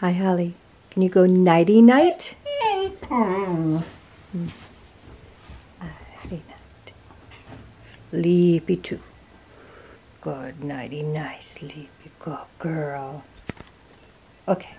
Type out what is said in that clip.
Hi, Holly. Can you go nighty night? Nighty night. Sleepy too. Good nighty night, sleepy good girl. Okay.